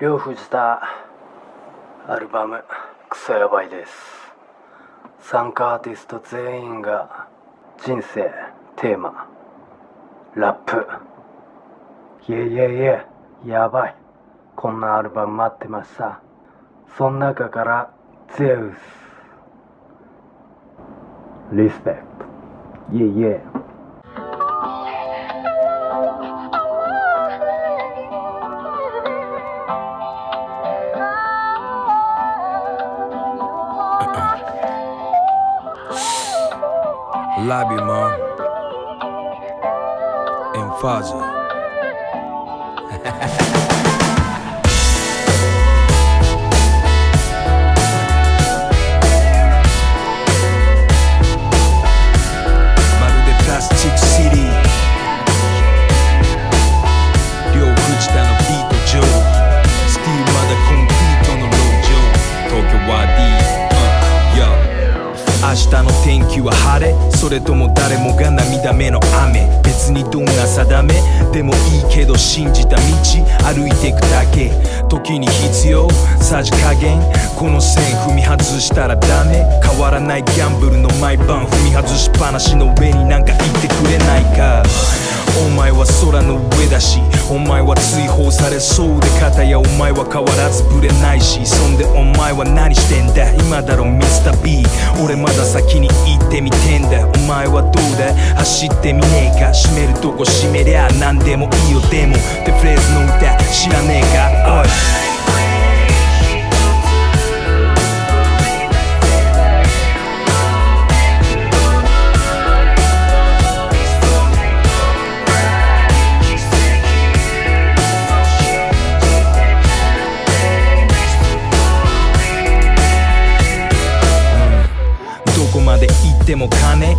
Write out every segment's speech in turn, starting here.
両藤田アルバムクソヤバいです。参加アーティスト全員が人生テーマ。ラップ。いえいえいえやばい。こんなアルバム待ってました。その中からゼウス。リスペクト。いえいえ Lábima and fase. 時は晴れそれとも誰もが涙目の雨。別にどんな定め。でもいいけど信じた道歩いてくだけ。時に必要さじ加減。この線踏み外したらダメ。変わらないギャンブルの毎晩踏み外しっぱなしの上になんか言ってくだしお前は追放されそうで片やお前は変わらずぶれないし。そんでお前は何してんだ？今だろミスター B 俺まだ先に行ってみてんだ。お前はどうだ？走ってみねえか？閉めるとこ閉めりゃ何でもいいよ。でもってフレーズの歌知らねえか？おい。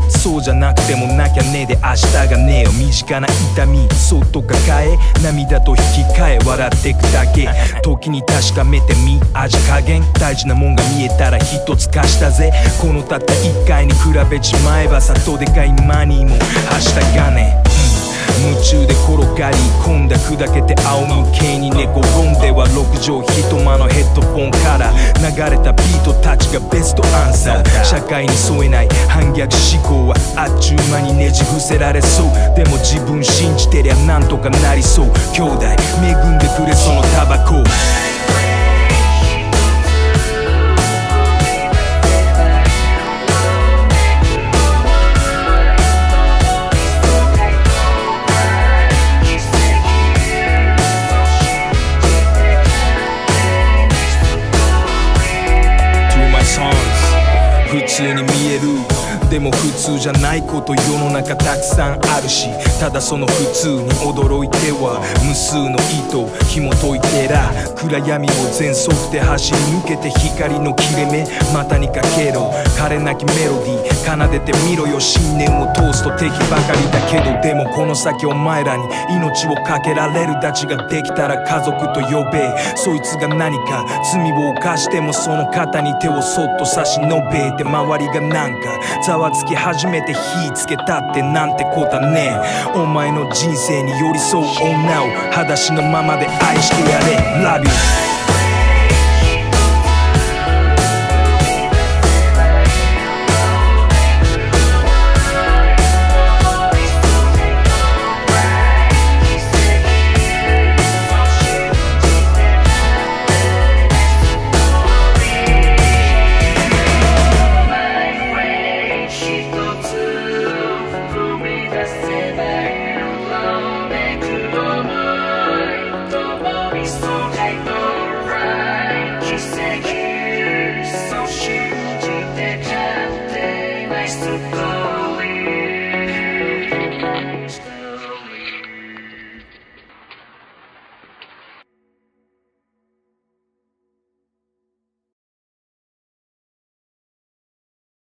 そうじゃなくてもなきゃねえで明日がねえよ。身近な痛みそっと抱え涙と引き換え笑ってくだけ。時に確かめてみ味加減。大事なもんが見えたら一つ貸したぜ。このたった一回に比べちまえばさとでかいマニーもはした金夢中で転がり込んだ砕けて仰向けに寝転んでは6畳一間のヘッドフォンから流れたビートたちがベストアンサー社会に添えない反逆思考はあっちゅう間にねじ伏せられそう。でも自分信じてりゃなんとかなりそう。兄弟恵んでくれそのタバコ。に見えるでも普通じゃないこと世の中たくさんあるしただその普通に驚いては無数の糸紐解いてら暗闇を全速で走り抜けて光の切れ目股にかけろ枯れなきメロディー奏でてみろよ信念を通すと敵ばかりだけどでもこの先お前らに命をかけられるたちができたら家族と呼べそいつが何か罪を犯してもその肩に手をそっと差し伸べて周りがなんかざわつき始めて火つけたってなんてこたね。お前の人生に寄り添う女を裸足のままで愛してやれ。Love you